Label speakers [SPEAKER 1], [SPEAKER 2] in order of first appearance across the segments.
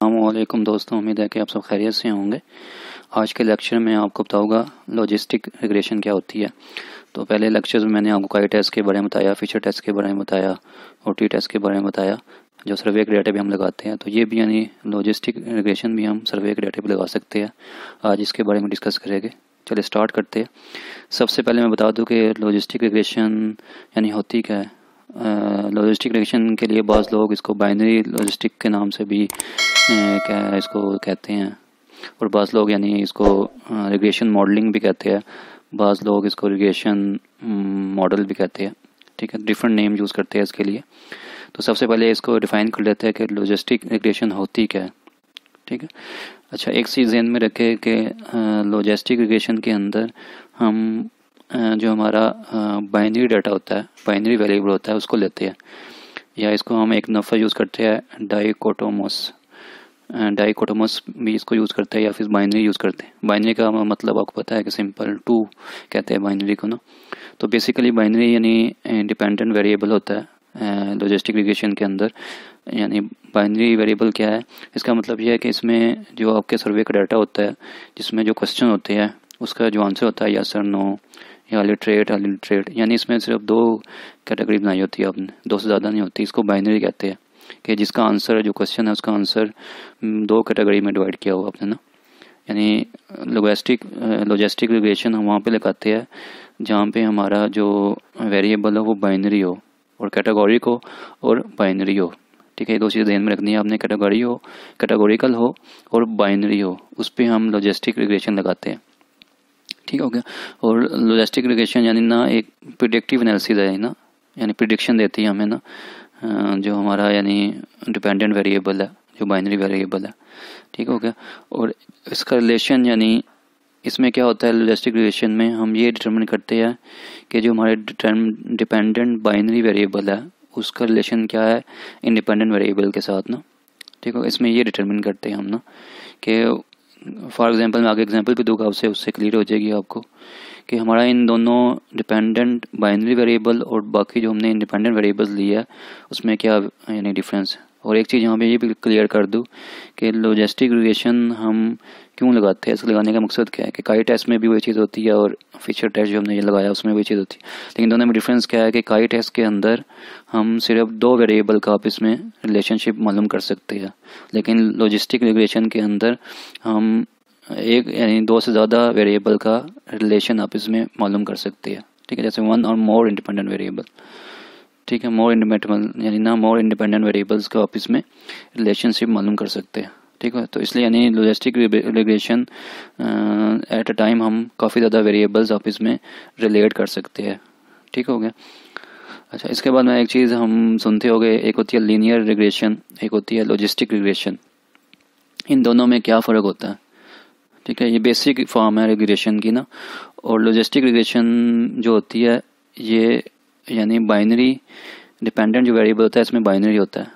[SPEAKER 1] अल्लाम दोस्तों, उम्मीद है कि आप सब खैरियत से होंगे। आज के लेक्चर में आपको बताऊँगा लॉजिस्टिक रिग्रेशन क्या होती है। तो पहले लेक्चर में मैंने आपको काई टेस्ट के बारे में बताया फीचर टेस्ट के बारे में बताया और टी टेस्ट के बारे में बताया, जो सर्वे के डाटा भी हम लगाते हैं। तो ये भी यानी लॉजिस्टिक रिग्रेशन भी हम सर्वे के डाटा भी लगा सकते हैं। आज इसके बारे में डिस्कस करेंगे। चलिए स्टार्ट करते हैं। सबसे पहले मैं बता दूँ कि लॉजिस्टिक रिग्रेशन यानी होती क्या है। लॉजिस्टिक रिग्रेशन के लिए बाज़ लोग इसको बाइनरी लॉजिस्टिक के नाम से भी क्या इसको कहते हैं। और बाज़ लोग यानी इसको रिग्रेशन मॉडलिंग भी कहते हैं। बाज़ लोग इसको रिग्रेशन मॉडल भी कहते हैं। ठीक है डिफरेंट नेम यूज़ करते हैं इसके लिए। तो सबसे पहले इसको डिफ़ाइन कर लेते हैं कि लॉजिस्टिक रिग्रेशन होती क्या है। ठीक है? अच्छा एक चीज़ जहन में रखे कि लॉजिस्टिक रिग्रेशन के अंदर हम जो हमारा बाइनरी डाटा होता है बाइनरी वेरिएबल होता है, उसको लेते हैं। या इसको हम एक नफ़ा यूज़ करते हैं डाइकोटोमोस डाइकोटोमस भी इसको यूज़ करते हैं या फिर बाइनरी यूज़ करते हैं। बाइनरी का मतलब आपको पता है कि सिंपल टू कहते हैं बाइनरी को ना। तो बेसिकली बाइनरी यानी इंडिपेंडेंट वेरिएबल होता है लॉजिस्टिक रिगेशन के अंदर। यानी बाइनरी वेरिएबल क्या है? इसका मतलब यह है कि इसमें जो आपके सर्वे का डाटा होता है, जिसमें जो क्वेश्चन होते हैं, उसका जो आंसर होता है या सर नो या लिटरेट यानी इसमें सिर्फ़ दो कैटेगरी बनाई होती है आपने दो से ज़्यादा नहीं होती। इसको बाइनरी कहते हैं, कि जिसका आंसर जो क्वेश्चन है, उसका आंसर दो कैटेगरी में डिवाइड किया हुआ आपने ना। यानी लोगेस्टिक लॉजिस्टिक रिग्रेशन हम वहाँ पे लगाते हैं, जहाँ पे हमारा जो वेरिएबल हो, वो बाइनरी हो, और कैटेगरी को, और बाइनरी हो। ठीक है दो चीज़ें ध्यान में रखनी है। आपने कैटेगरी हो कैटेगोरिकल हो, और बाइनरी हो। उस पर हम लॉजिस्टिक रिग्रेशन लगाते हैं। ठीक हो गया। और लॉजिस्टिक रिग्रेशन यानी ना एक प्रिडिक्टिव एनालिसिस है ना, यानी प्रिडिक्शन देती है हमें ना जो हमारा यानी डिपेंडेंट वेरिएबल है, जो बाइनरी वेरिएबल है। ठीक हो गया। और इसका रिलेशन यानी इसमें क्या होता है लॉजिस्टिक रिलेशन में? हम ये डिटर्मिन करते हैं कि जो हमारे डिपेंडेंट बाइनरी वेरिएबल है, उसका रिलेशन क्या है? इंडिपेंडेंट वेरिएबल के साथ ना। ठीक है इसमें ये डिटरमिन करते हैं हम ना कि फॉर एग्ज़ाम्पल मैं आगे एग्ज़ाम्पल भी दूँगा उससे उससे क्लियर हो जाएगी आपको। कि हमारा इन दोनों डिपेंडेंट बाइनरी वेरिएबल और बाकी जो हमने इंडिपेंडेंट वेरिएबल्स लिया है, उसमें क्या, यानी डिफरेंस है? और एक चीज़ यहाँ पे ये भी क्लियर कर दूँ कि लॉजिस्टिक रिलेशन हम क्यों लगाते हैं? इसको लगाने का मकसद क्या है कि काई टेस्ट में भी वही चीज़ होती है और फीचर टेस्ट जो हमने ये लगाया, उसमें वही चीज़ होती है। लेकिन दोनों में डिफरेंस क्या है कि काई टेस्ट के अंदर हम सिर्फ़ दो वेरिएबल का आप इसमें रिलेशनशिप मालूम कर सकते हैं। लेकिन लॉजिस्टिक रिग्रेशन के अंदर हम एक, यानी दो से ज़्यादा वेरिएबल का रिलेशन आप इसमें मालूम कर सकते हैं। ठीक है, जैसे वन और मोर इंडिपेंडेंट वेरिएबल ठीक है मोर इंडिपेंडेंट यानी ना मोर इंडिपेंडेंट वेरिएबल्स का आप इसमें रिलेशनशिप मालूम कर सकते हैं। ठीक है तो इसलिए यानी logistic relation at a time हम काफ़ी ज़्यादा वेरिएबल्स आप इसमें रिलेट कर सकते हैं। ठीक हो गया? अच्छा इसके बाद में एक चीज़ हम सुनते हो गए, एक होती है लीनियर रिग्रेशन एक होती है लॉजिस्टिक रिग्रेशन इन दोनों में क्या फ़र्क होता है? ठीक है, ये बेसिक फॉर्म है रिग्रेशन की ना, और लॉजिस्टिक रिग्रेशन जो होती है, ये यानी बाइनरी डिपेंडेंट जो वेरिएबल होता है, इसमें बाइनरी होता है।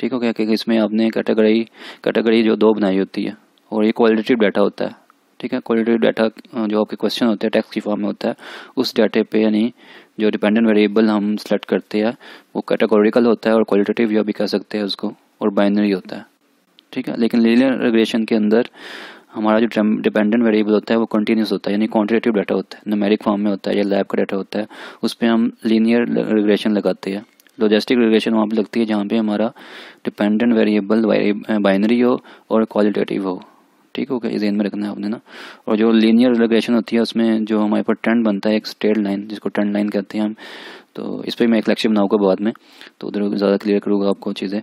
[SPEAKER 1] ठीक हो गया क्योंकि इसमें आपने कैटेगरी कैटेगरी जो दो बनाई होती है, और ये क्वालिटेटिव डाटा होता है। ठीक है क्वालिटेटिव डाटा जो आपके क्वेश्चन होते हैं टेक्स्ट की फॉर्म में होता है, उस डाटे पे यानी जो डिपेंडेंट वेरिएबल हम सेलेक्ट करते हैं, वो कैटेगोरिकल होता है, और क्वालिटेटिव भी कह सकते हैं उसको, और बाइनरी होता है। ठीक है, लेकिन लीनियर रिग्रेशन के अंदर हमारा जो डिपेंडेंट वेरिएबल होता है, वो कंटिन्यूस होता है, यानी क्वान्टिटेटिव डाटा होता है न्यूमेरिक फॉर्म में होता है, या लैब का डाटा होता है उस पर हम लीनियर रिग्रेशन लगाते हैं। लॉजिस्टिक रिग्रेशन वहाँ पर लगती है, जहाँ पे हमारा डिपेंडेंट वेरिएबल बाइनरी हो और क्वालिटेटिव हो। ठीक हो गया? इस में रखना है आपने ना? और जो लीनियर रिग्रेशन होती है, उसमें जो हमारे पास ट्रेंड बनता है, एक स्टेट लाइन जिसको ट्रेंड लाइन कहते हैं हम तो इस पर मैं एक लेक्चर बनाऊँगा बाद में तो उधर ज़्यादा क्लियर करूँगा आपको चीज़ें।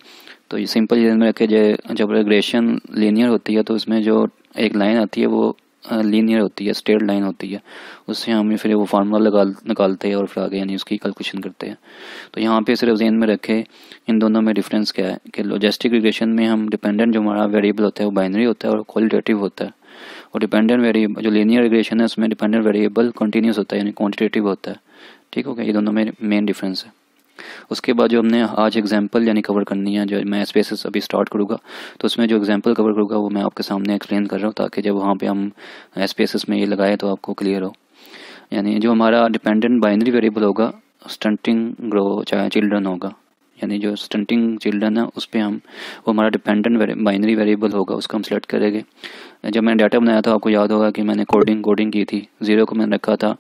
[SPEAKER 1] तो ये सिंपल चीज़ में रखे जब रेग्रेशन लीनियर होती है तो उसमें जो एक लाइन आती है, वो लीनियर होती है स्ट्रेट लाइन होती है। उससे हम फिर वो फार्मूला लगा, निकालते हैं और फिर आगे यानी उसकी कैलकुलेशन करते हैं। तो यहाँ पे सिर्फ़ जेन में रखे, इन दोनों में डिफरेंस क्या है? कि लॉजिस्टिक रिग्रेशन में हम डिपेंडेंट जो हमारा वेरिएबल होता है, वो बाइनरी होता है और क्वालिटेटिव होता है। और डिपेंडेंट वेरिएबल जो लीनियर रिग्रेशन है, उसमें डिपेंडेंट वेरिएबल कंटिन्यूस होता है, यानी क्वान्टिटेटिव होता है। ठीक हो गया? ये दोनों में मेन डिफरेंस है। उसके बाद जो हमने आज एग्ज़ाम्पल यानी कवर करनी है, जो मैं स्पेसिस अभी स्टार्ट करूँगा तो उसमें जो एग्ज़ाम्पल कवर करूँगा, वो मैं आपके सामने एक्सप्लेन कर रहा हूँ, ताकि जब वहाँ पे हम स्पेसिस में ये लगाए तो आपको क्लियर हो। यानी जो हमारा डिपेंडेंट बाइनरी वेरिएबल होगा स्टंटिंग ग्रो चाहे चिल्ड्रन होगा, यानी जो स्टंटिंग चिल्ड्रन है, उस पर हम, वो हमारा डिपेंडेंट बाइनरी वेरिएबल होगा, उसको हम सेलेक्ट करेंगे। जब मैंने डाटा बनाया था, आपको याद होगा कि मैंने कोडिंग कोडिंग की थी ज़ीरो को मैंने रखा था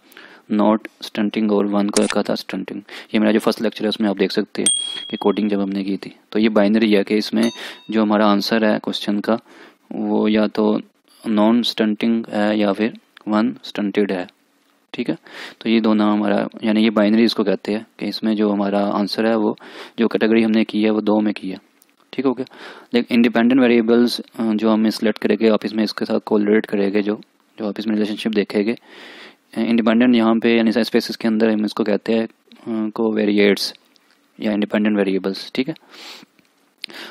[SPEAKER 1] नॉट स्टंटिंग और वन को रखा था स्टंटिंग ये मेरा जो फ़र्स्ट लेक्चर है, उसमें आप देख सकते हैं कि कोडिंग जब हमने की थी। तो ये बाइनरी है कि इसमें जो हमारा आंसर है क्वेश्चन का, वो या तो नॉन स्टंटिंग है या फिर वन स्टंटेड है। ठीक है? तो ये दोनों हमारा, यानी ये बाइनरी इसको कहते हैं कि इसमें जो हमारा आंसर है, वो जो कैटेगरी हमने की है, वो दो में की है। ठीक हो गया? लेकिन इंडिपेंडेंट वेरिएबल्स जो हम सिलेक्ट करेंगे, आप इसमें इसके साथ कोलेट करेंगे, जो जो आप इसमें रिलेशनशिप देखेंगे इंडिपेंडेंट यहाँ पे, यानी स्पेसिस के अंदर हम इसको कहते हैं को वेरिएट्स या इंडिपेंडेंट वेरिएबल्स ठीक है?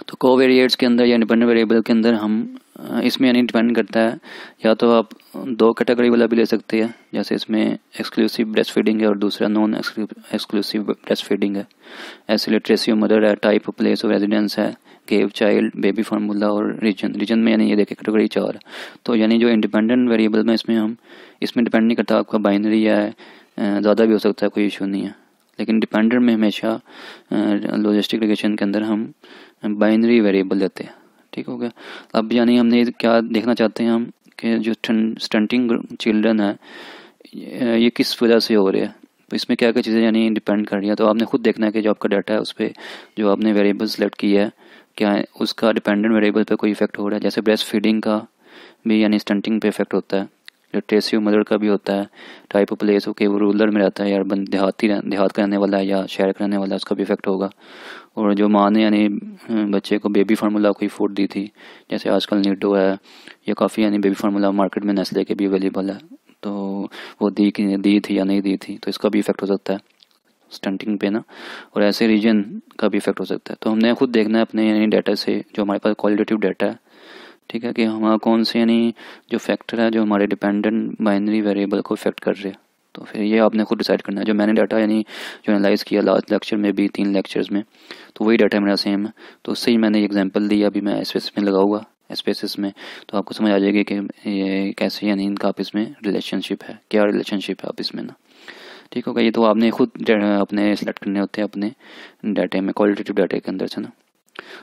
[SPEAKER 1] तो को वेरिएट्स के अंदर या इंडिपेंडेंट वेरिएबल के अंदर हम इसमें यानी डिपेंड करता है, या तो आप दो कैटेगरी वाला भी ले सकते हैं, जैसे इसमें एक्सक्लूसिव ब्रेस्ट फीडिंग है और दूसरा नॉन एक्सक्लूसिव ब्रेस्ट फीडिंग है। ऐसे लिटरेसी मदर है type of place of residence है गेव चाइल्ड बेबी फार्मूला और रीजन रीजन में यानी ये देखे कैटेगरी चार. तो यानी जो इंडिपेंडेंट वेरिएबल में इसमें हम, इसमें डिपेंड नहीं करता आपका बाइनरी है ज़्यादा भी हो सकता है, कोई इशू नहीं है. लेकिन डिपेंडेंट में हमेशा लॉजिस्टिक रिगेशन के अंदर हम बाइनरी वेरिएबल लेते हैं. ठीक हो गया? अब यानी हमने क्या देखना चाहते हैं हम कि जो स्टंटिंग चिल्ड्रन है ये किस वजह से हो रहे हैं? तो इसमें क्या क्या चीज़ें यानी डिपेंड कर रही है? तो आपने खुद देखना है कि जो आपका डाटा है, उस पर जो आपने वेरिएबल सेलेक्ट किया है क्या उसका डिपेंडेंट वेरिएबल पे कोई इफ़ेक्ट हो रहा है? जैसे ब्रेस्ट फीडिंग का भी यानी स्टंटिंग पे इफ़ेक्ट होता है। लिटरेसी मदर का भी होता है टाइप ऑफ़ प्लेस हो कि वो रूरल में रहता है या देहाती देहात का रहने वाला है या शहर का रहने वाला है, उसका भी इफ़ेक्ट होगा। और जो माँ ने यानी बच्चे को बेबी फार्मूला कोई फ़ूड दी थी, जैसे आजकल नीडो है, या काफ़ी यानी बेबी फार्मूला मार्केट में नेस्ले के भी अवेलेबल है तो वो दी दी थी या नहीं दी थी तो इसका भी इफ़ेक्ट हो सकता है। स्टंटिंग पे ना, और ऐसे रीजन का भी इफ़ेक्ट हो सकता है। तो हमने खुद देखना है अपने, यानी डाटा से, जो हमारे पास क्वालिटेटिव डाटा है। ठीक है कि हमारा कौन से, यानी जो फैक्टर है, जो हमारे डिपेंडेंट बाइनरी वेरिएबल को इफ़ेक्ट कर रहे हैं। तो फिर ये आपने खुद डिसाइड करना है। जो मैंने डाटा यानी जो एनालाइज किया लास्ट लेक्चर में भी तीन लेक्चर्स में तो वही डाटा मेरा सेम है। तो उससे ही मैंने एग्जांपल दिया अभी मैं स्पेसिस में लगाऊँगा स्पेसिस में। तो आपको समझ आ जाएगी कि ये कैसे, यानी इनका आप इसमें रिलेशनशिप है। क्या रिलेशनशिप है आप इसमें ना? ठीक होगा, ये तो आपने खुद अपने सेलेक्ट करने होते हैं, अपने डाटे में क्वालिटेटिव डाटे के अंदर से ना।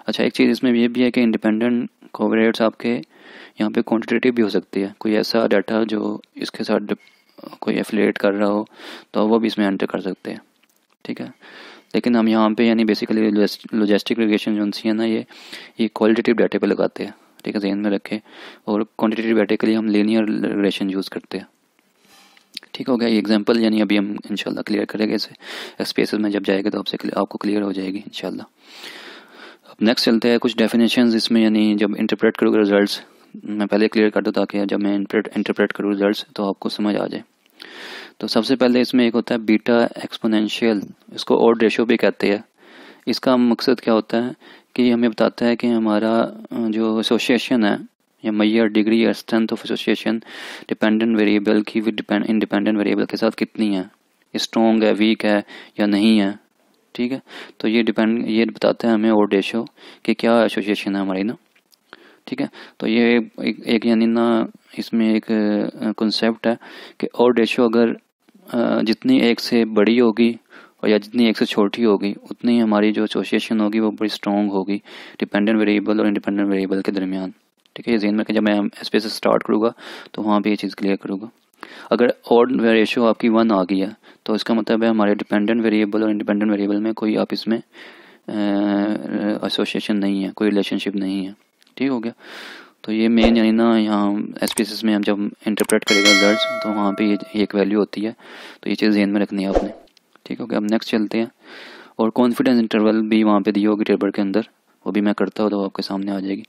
[SPEAKER 1] अच्छा एक चीज़ इसमें ये भी है कि इंडिपेंडेंट कोवरेट्स आपके यहाँ पे क्वान्टिटेटिव भी हो सकती है। कोई ऐसा डाटा जो इसके साथ कोई एफिलेट कर रहा हो तो वो भी इसमें एंटर कर सकते हैं। ठीक है? लेकिन हम यहाँ पे यानी बेसिकली लॉजिस्टिक रिगेशन जो है ना, ये ये क्वालिटेटिव डाटे पे लगाते हैं। ठीक है? जहन में रखें। और क्वान्टिटेटिव डाटे के लिए हम लीनियर रिलेशन यूज़ करते हैं। ठीक हो गया, ये एग्जांपल यानी अभी हम इंशाल्लाह क्लियर करेंगे इसे। स्पेसेस में जब जाएगा तो आपसे आपको क्लियर हो जाएगी इंशाल्लाह। अब नेक्स्ट चलते हैं कुछ डेफिनेशंस इसमें यानी जब इंटरप्रेट करोगे रिजल्ट्स मैं पहले क्लियर कर दूँ ताकि जब मैं इंटरप्रेट करूँ रिज़ल्ट तो आपको समझ आ जाए। तो सबसे पहले इसमें एक होता है बीटा एक्सपोनेंशियल इसको और रेशो भी कहते हैं। इसका मकसद क्या होता है कि हमें बताता है कि हमारा जो एसोसिएशन है या मैयर डिग्री या strength of association dependent variable की विद इंडिपेंडेंट वेरिएबल के साथ कितनी है? स्ट्रॉन्ग है वीक है या नहीं है? ठीक है? तो ये डिपेंड ये बताते हैं हमें और रेशो कि क्या एसोसिएशन है हमारी ना? ठीक है? तो ये एक, एक यानी ना इसमें एक कंसेप्ट है कि और रेशो अगर जितनी एक से बड़ी होगी और या जितनी एक से छोटी होगी उतनी हमारी जो एसोसिएशन होगी वो बड़ी स्ट्रॉन्ग होगी डिपेंडेंट वेरिएबल और इंडिपेंडेंट वेरिएबल के दरमियान। ठीक है, ये जेन में जब मैं स्पेस से स्टार्ट करूँगा तो वहाँ पे ये चीज़ क्लियर करूँगा। अगर और रेशियो आपकी वन आ गई है तो इसका मतलब है हमारे डिपेंडेंट वेरिएबल और इंडिपेंडेंट वेरिएबल में कोई आप इसमें एसोसिएशन नहीं है, कोई रिलेशनशिप नहीं है। ठीक हो गया? तो ये मेन यानी ना यहाँ एस में हम जब इंटरप्रेट करेगा रिज़ल्ट तो वहाँ पे ये एक वैल्यू होती है। तो ये चीज़ जहन में रखनी है आपने। ठीक हो गया? अब नेक्स्ट चलते हैं। और कॉन्फिडेंस इंटरवल भी वहाँ पे दी होगी टेबल के अंदर। वो भी मैं करता हूँ तो आपके सामने आ जाएगी।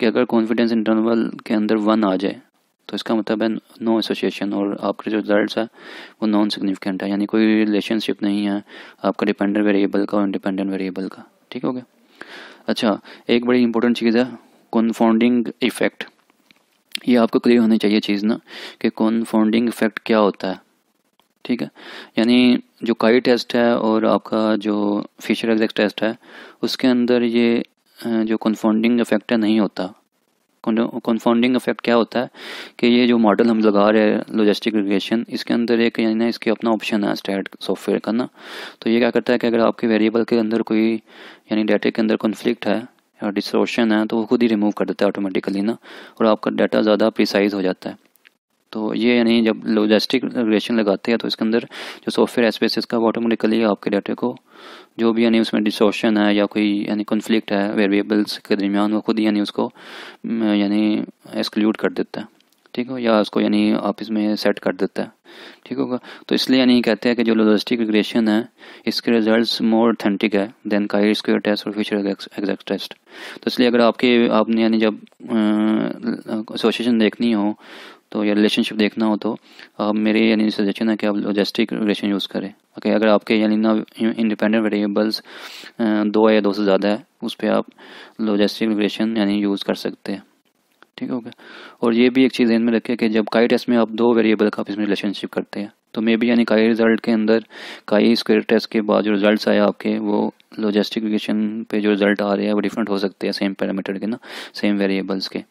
[SPEAKER 1] कि अगर कॉन्फिडेंस इंटरवल के अंदर वन आ जाए तो इसका मतलब है नो एसोसिएशन और आपके जो रिज़ल्ट है, वो नॉन सिग्निफिकेंट है। यानी कोई रिलेशनशिप नहीं है आपका डिपेंडेंट वेरिएबल का और इंडिपेंडेंट वेरिएबल का। ठीक हो गया? अच्छा एक बड़ी इंपॉर्टेंट चीज़ है कॉन्फाउंडिंग इफ़ेक्ट ये आपको क्लियर होनी चाहिए चीज़ ना, कि कॉन्फाउंडिंग इफ़ेक्ट क्या होता है। ठीक है? यानी जो काई टेस्ट है और आपका जो फिशर एग्जैक्ट टेस्ट है, उसके अंदर ये जो कन्फाउंडिंग इफ़ेक्ट है, नहीं होता। कन्फाउंडिंग इफ़ेक्ट क्या होता है कि ये जो मॉडल हम लगा रहे हैं लॉजिस्टिक रिग्रेशन इसके अंदर एक, यानी ना इसके अपना ऑप्शन है स्टैट सॉफ्टवेयर का ना। तो ये क्या करता है कि अगर आपके वेरिएबल के अंदर कोई, यानी डाटा के अंदर कॉन्फ्लिक्ट है या डिस्टोर्शन है तो वो खुद ही रिमूव कर देता है ऑटोमेटिकली ना, और आपका डाटा ज़्यादा प्रिसाइज हो जाता है। तो ये, यानी जब लॉजिस्टिक रिग्रेशन लगाते हैं तो इसके अंदर जो सॉफ्टवेयर एस्पेसिस का, वो ऑटोमेटिकली आपके डाटे को जो भी यानी उसमें डिसोशन है या कोई यानी कॉन्फ्लिक्ट है वेरिएबल्स के दरमियान, वो खुद यानी उसको यानी एक्सक्लूड कर देता है। ठीक हो? या उसको यानी आप इसमें सेट कर देता है। ठीक होगा? तो इसलिए यानी कहते हैं कि जो लॉजिस्टिक रिग्रेशन है, इसके रिजल्ट्स मोर ऑथेंटिक है देन का स्क्वेयर टेस्ट और फ्यूचर एग्जैक्ट टेस्ट तो इसलिए अगर आपके, आपने यानी जब एसोसिएशन देखनी हो तो या रिलेशनशिप देखना हो तो आप मेरे यानी सजेशन है कि आप लॉजिस्टिक रिलेशन यूज़ करें। ओके अगर आपके यानी ना इंडिपेंडेंट वेरिएबल्स दो या दो से ज़्यादा है, उस पर आप लॉजिस्टिक रिलेशन यानी यूज़ कर सकते हैं। ठीक है ओके और ये भी एक चीज़ में रखें कि जब काई टेस्ट में आप दो वेरिएबल का इसमें रिलेशनशिप करते हैं तो मे बी यानी काई रिज़ल्ट के अंदर काई स्क्वेयर टेस्ट के बाद जो रिजल्ट्स आए आपके, वो लॉजिस्टिक रिलेशन पे जो रिज़ल्ट आ रहे हैं, वो डिफरेंट हो सकते हैं सेम पैरामीटर के ना सेम वेरिएबल्स के।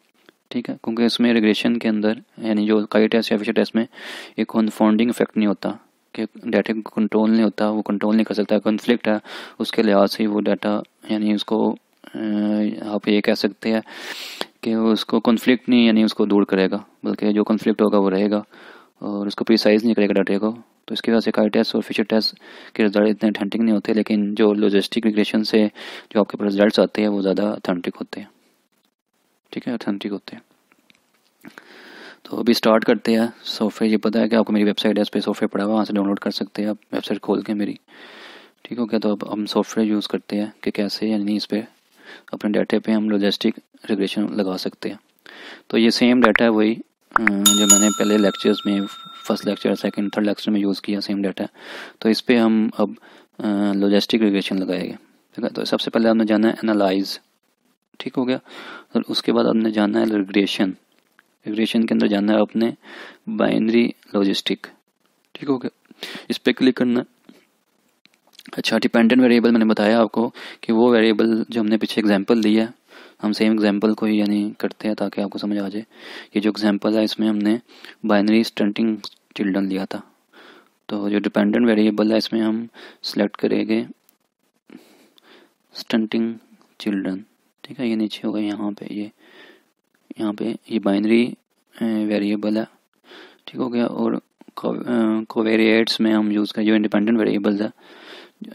[SPEAKER 1] ठीक है? क्योंकि इसमें रिग्रेशन के अंदर, यानी जो काई टेस्ट या फिशर टेस्ट में एक कॉन्फाउंडिंग इफ़ेक्ट नहीं होता, कि डाटा कंट्रोल नहीं होता, वो कंट्रोल नहीं कर सकता। कॉन्फ्लिक्ट है, उसके लिहाज से वो डाटा यानी उसको आप ये कह सकते हैं कि उसको कॉन्फ्लिक्ट नहीं, यानी उसको दूर करेगा, बल्कि जो कॉन्फ्लिक्ट होगा वो रहेगा, और उसको प्रिसाइज नहीं करेगा डाटे को। तो इसकी वजह से काई टेस्ट और फिशर टेस्ट के रिज़ल्ट इतने अथेंटिक नहीं होते, लेकिन जो लॉजिस्टिक रिग्रेशन से जो आपके पास रिज़ल्ट आते हैं, वो ज़्यादा अथेंटिक होते हैं। ठीक है ऑथेंटिक होते हैं। तो अभी स्टार्ट करते हैं सॉफ्टवेयर ये पता है कि आपको मेरी वेबसाइट है इस पर सॉफ्टवेयर पड़ा हुआ, वहाँ से डाउनलोड कर सकते हैं आप वेबसाइट खोल के मेरी। ठीक हो गया तो अब हम सॉफ्टवेयर यूज़ करते हैं, कि कैसे यानी इस पर अपने डाटे पे हम लॉजिस्टिक रिग्रेशन लगा सकते हैं। तो ये सेम डाटा है वही जो मैंने पहले लेक्चर्स में first lecture second third lecture में यूज़ किया सेम डाटा तो इस पर हम अब लॉजिस्टिक रिग्रेशन लगाएँगे। ठीक है तो सबसे पहले हमने जाना है एनालाइज ठीक हो गया। और उसके बाद आपने जाना है रिग्रेशन रिग्रेशन के अंदर जाना है आपने बाइनरी लॉजिस्टिक। ठीक हो गया। इस पर क्लिक करना। है अच्छा डिपेंडेंट वेरिएबल मैंने बताया आपको कि वो वेरिएबल जो हमने पीछे एग्जांपल दिया है, हम सेम एग्जांपल को ही यानी करते हैं ताकि आपको समझ आ जाए ये जो एग्जांपल है, इसमें हमने बाइनरी स्टंटिंग चिल्ड्रन लिया था। तो जो डिपेंडेंट वेरिएबल है, इसमें हम सेलेक्ट करेंगे स्टंटिंग चिल्ड्रन ठीक है, ये नीचे होगा यहाँ पे ये, यहाँ पे ये बाइनरी वेरिएबल है। ठीक हो गया, और कोवेरिएट्स में हम यूज़ करें, जो इंडिपेंडेंट वेरिएबल्स है,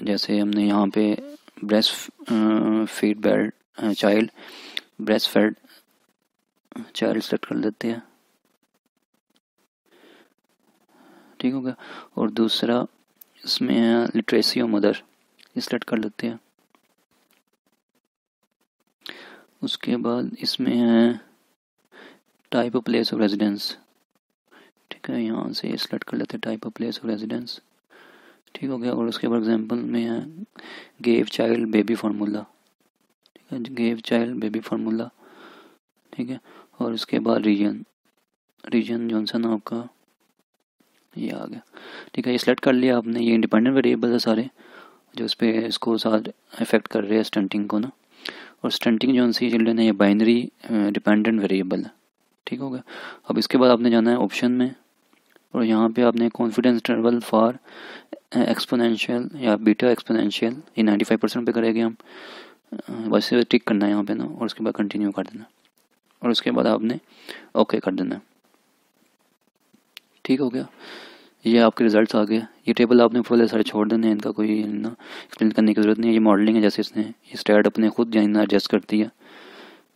[SPEAKER 1] जैसे हमने यहाँ पे breast feed bed child breast fed child select कर देते हैं। ठीक हो गया, और दूसरा इसमें लिटरेसी और मदर सेलेक्ट कर लेते हैं। उसके बाद इसमें है type of place of residence ठीक है, यहाँ से सेलेक्ट कर लेते हैं type of place of residence ठीक हो गया, और उसके बाद एग्जांपल में है गेव चाइल्ड बेबी फार्मूला ठीक है गेव चाइल्ड बेबी फार्मूला ठीक है, और उसके बाद रीजन रीजन जॉनसन आपका ये आ गया। ठीक है, ये सिलेक्ट कर लिया आपने, ये इंडिपेंडेंट वेरिएबल है सारे, जो उस पर इसको साथ इफ़ेक्ट कर रहे हैं स्टंटिंग को ना। और स्टंटिंग जो सी चिल्ड्रन है, ये बाइनरी डिपेंडेंट वेरिएबल है। ठीक हो गया? अब इसके बाद आपने जाना है ऑप्शन में, और यहाँ पे आपने कॉन्फिडेंस इंटरवल फॉर एक्सपोनेंशियल या बीटा एक्सपोनेंशियल ये 95 परसेंट पे करेंगे हम। वैसे टिक करना है यहाँ पे ना, और उसके बाद कंटिन्यू कर देना। और उसके बाद आपने ओके कर देना। ठीक हो गया? ये आपके रिजल्ट्स आ गए। ये टेबल आपने फुल सारे छोड़ देने हैं, इनका कोई ना एक्सप्लेन करने की ज़रूरत नहीं है। ये मॉडलिंग है जैसे इसने, ये स्टैट अपने खुद यानी ना एडजस्ट करती है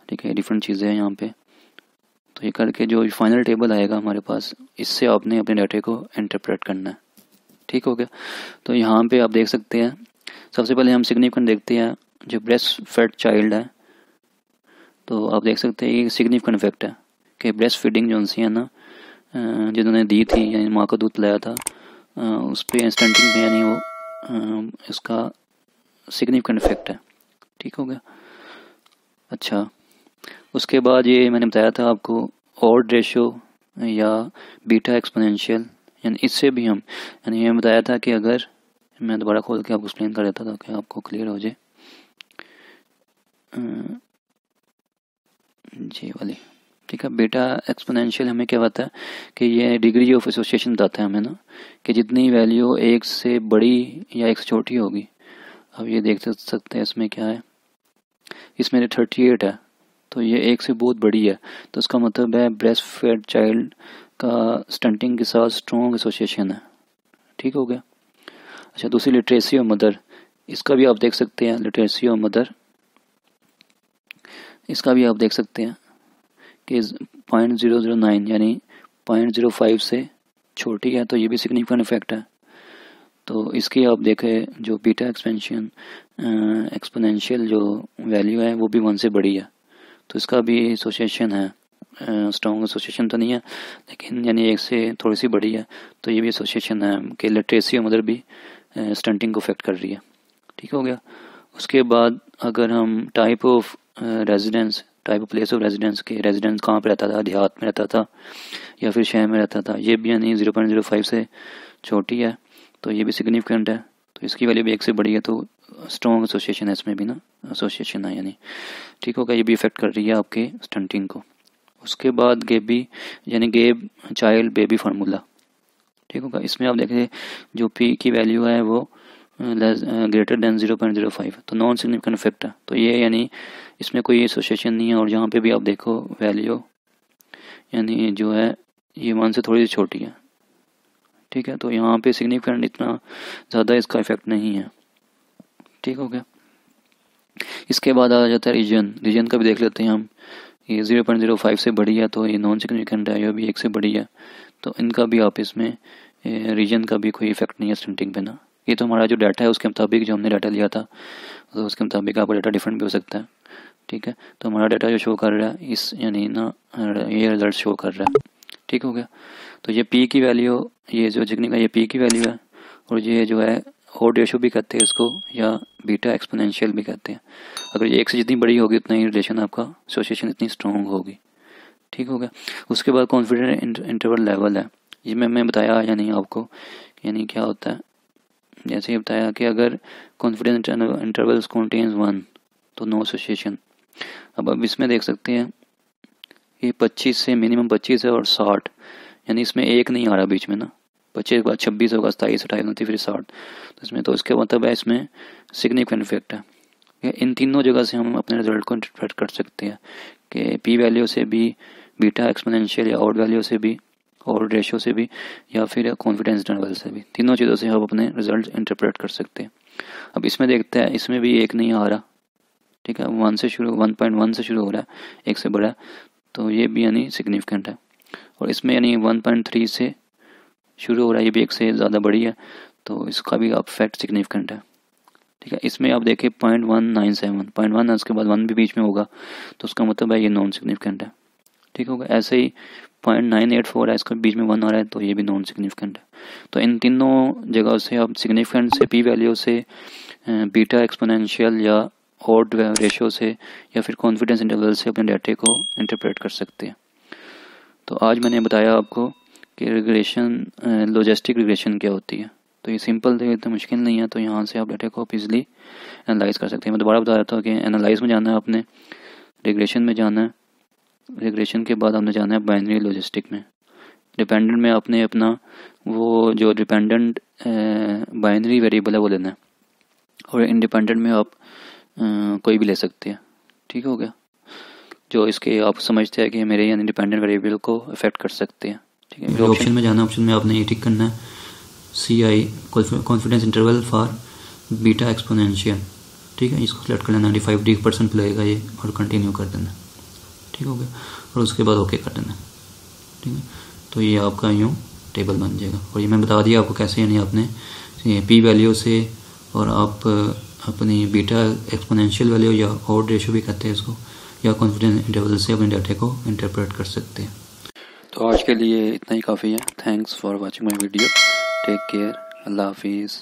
[SPEAKER 1] ठीक है डिफरेंट चीज़ें हैं यहाँ पे। तो ये करके जो फाइनल टेबल आएगा हमारे पास, इससे आपने अपने डाटे को इंटरप्रेट करना है। ठीक हो गया? तो यहाँ पे आप देख सकते हैं, सबसे पहले हम सिग्निफिकेंट देखते हैं, जो ब्रेस्ट फेड चाइल्ड है। तो आप देख सकते हैं, ये सिग्निफिकेंट इफ़ेक्ट है। कि ब्रेस्ट फीडिंग जो सी है ना जिन्होंने दी थी, यानी माँ का दूध लाया था उस पर इंस्टेंटिंग में, यानी वो इसका सिग्निफिकेंट इफ़ेक्ट है। ठीक हो गया? अच्छा। उसके बाद ये मैंने बताया था आपको और रेशो या बीटा एक्सपोनेंशियल यानी इससे भी हम, यानी ये बताया था कि अगर, मैं दोबारा खोल के आपको एक्सप्लेन कर देता था कि आपको क्लियर हो जाए। जी वाली। ठीक है बेटा एक्सपोनेंशियल हमें क्या बताता है कि ये डिग्री ऑफ़ एसोसिएशन बताता है हमें ना, कि जितनी वैल्यू एक से बड़ी या एक से छोटी होगी। अब ये देख सकते हैं इसमें क्या है। इसमें थर्टी एट है तो ये एक से बहुत बड़ी है। तो उसका मतलब है ब्रेस्ट फेड चाइल्ड का स्टंटिंग के साथ स्ट्रॉन्ग एसोसिएशन है। ठीक हो गया? अच्छा दूसरी लिटरेसी ऑफ़ मदर इसका भी आप देख सकते हैं लिटरेसी ऑफ़ मदर इसका भी आप देख सकते हैं। कि पॉइंट ज़ीरो ज़ीरो नाइन यानी पॉइंट ज़ीरो फाइव से छोटी है तो ये भी सिग्निफिकेंट इफ़ेक्ट है। तो इसकी आप देखें, जो बीटा एक्सपेंशन एक्सपोनेंशियल जो वैल्यू है, वो भी वन से बड़ी है। तो इसका भी एसोसिएशन है। स्ट्रॉन्ग एसोसिएशन तो नहीं है, लेकिन यानी एक से थोड़ी सी बड़ी है तो ये भी एसोसिएशन है कि लिटरेसी मदर भी स्टंटिंग को अफेक्ट कर रही है। ठीक हो गया? उसके बाद अगर हम type of residence type of place of residence के रेजिडेंस कहाँ पर रहता था? देहात में रहता था या फिर शहर में रहता था? ये भी यानी ज़ीरो पॉइंट ज़ीरो फाइव से छोटी है तो ये भी सिग्निफिकेंट है। तो इसकी वैल्यू भी एक से बड़ी है तो स्ट्रॉन्ग एसोसिएशन है इसमें भी ना? एसोसिएशन है यानी। ठीक होगा, ये भी इफ़ेक्ट कर रही है आपके स्टंटिंग को। उसके बाद गेबी यानी गेब चाइल्ड बेबी फार्मूला ठीक होगा, इसमें आप देखें, जो पी की वैल्यू है वो greater than zero point zero five तो नॉन सिग्निफिकेंट इफ़ेक्ट है। तो ये यानी इसमें कोई एसोसिएशन नहीं है और यहाँ पे भी आप देखो वैल्यू यानी जो है, ये वन से थोड़ी सी छोटी है। ठीक है? तो यहाँ पे सिग्निफिकेंट इतना ज़्यादा इसका इफ़ेक्ट नहीं है। ठीक हो गया? इसके बाद आ जाता है रीजन रीजन का भी देख लेते हैं हम। ये ज़ीरो पॉइंट ज़ीरो फाइव से बड़ी है तो ये नॉन सिग्निफिकेंट है ये भी एक से बड़ी है। तो इनका भी आप इसमें रीजन का भी कोई इफ़ेक्ट नहीं है स्टंटिंग पे ना। ये तो हमारा जो डाटा है, उसके मुताबिक जो हमने डाटा लिया था तो उसके मुताबिक आपका डाटा डिफरेंट भी हो सकता है। ठीक है? तो हमारा डाटा जो शो कर रहा है, इस, यानी ना ये रिज़ल्ट शो कर रहा है। ठीक हो गया? तो ये पी की वैल्यू ये जो जिगनी का ये पी की वैल्यू है, और ये जो है और रेशो भी कहते हैं इसको, या बीटा एक्सपोनेंशियल भी कहते हैं। अगर ये एक से जितनी बड़ी होगी, उतना ही रिलेशन आपका एसोसिएशन इतनी स्ट्रॉन्ग होगी। ठीक हो गया? उसके बाद कॉन्फिडेंट इंटरवल लेवल है। ये मैं मैं बताया या नहीं आपको, यानी क्या होता है? जैसे ये बताया कि अगर कॉन्फिडेंस इंटरवल्स कॉन्टेन्स वन तो नो एसोसिएशन अब अब इसमें देख सकते हैं, ये पच्चीस से मिनिमम पच्चीस है और साठ, यानी इसमें एक नहीं आ रहा बीच में ना। पच्चीस के बाद छब्बीस होगा, सताईस अट्ठाईस उनतीस, फिर साठ। तो इसमें तो इसके मतलब है, इसमें सिग्निफिकेंट इफ़ेक्ट है। इन तीनों जगह से हम अपने रिज़ल्ट को इंटरप्रेट कर सकते हैं कि पी वैल्यू से भी बीटा एक्सपोनेंशियल या आउट वैल्यू से भी, और रेशियो से भी, या फिर कॉन्फिडेंस इंटरवल से भी। तीनों चीज़ों से हम अपने रिज़ल्ट इंटरप्रेट कर सकते हैं। अब इसमें देखते हैं, इसमें भी एक नहीं आ रहा। ठीक है वन से शुरू वन पॉइंट वन से शुरू हो रहा है, एक से बड़ा तो ये भी यानी सिग्निफिकेंट है। और इसमें यानी वन पॉइंट थ्री से शुरू हो रहा है, ये भी एक से ज़्यादा बड़ी है तो इसका भी आप फैक्ट सिग्निफिकेंट है। ठीक है, इसमें आप देखिए point one nine seven point one उसके बाद वन भी बीच में होगा तो उसका मतलब है ये नॉन सिग्निफिकेंट है। ठीक होगा, ऐसे ही पॉइंट नाइन एट फोर है, इसका बीच में वन आ रहा है तो ये भी नॉन सिग्निफिकेंट है। तो इन तीनों जगह से आप सिग्निफिकेंट से पी वैल्यू से बीटा एक्सपोनेंशियल या ऑड रेशो से या फिर कॉन्फिडेंस इंटरवल से अपने डाटे को इंटरप्रेट कर सकते हैं। तो आज मैंने बताया आपको कि रिग्रेशन लॉजिस्टिक रिग्रेशन क्या होती है। तो ये सिंपल थे इतना मुश्किल नहीं है तो यहाँ से आप डाटे को आप इजली एनालाइज कर सकते हैं। मैं दोबारा बता देता हूँ कि एनालाइज में जाना है आपने रिग्रेशन में जाना है। रिग्रेशन के बाद हमने जाना है बाइनरी लॉजिस्टिक में। डिपेंडेंट में आपने अपना वो जो डिपेंडेंट बाइनरी वेरिएबल है वो लेना है। और इंडिपेंडेंट में आप कोई भी ले सकते हैं। ठीक हो गया। जो इसके आप समझते हैं कि मेरे यानी इंडिपेंडेंट वेरिएबल को अफेक्ट कर सकते हैं। ठीक है ऑप्शन में जाना ऑप्शन में आपने ये टिक करना है। C I confidence interval for beta exponential ठीक है, इसको सेलेक्ट कर लेना। नाइन्टी फाइव डी परसेंट लगेगा ये और कंटिन्यू कर देना। ठीक हो गया। और उसके बाद ओके कर देना। ठीक है तो ये आपका यूँ टेबल बन जाएगा। और ये मैं बता दिया आपको कैसे, यानी आपने पी वैल्यू से और आप अपनी बीटा एक्सपोनेंशियल वैल्यू या और रेशो भी कहते हैं इसको, या कॉन्फिडेंस इंटरवल से अपने डाटा को इंटरप्रेट कर सकते हैं। तो आज के लिए इतना ही काफ़ी है। Thanks for watching my video take care अल्लाह हाफिज़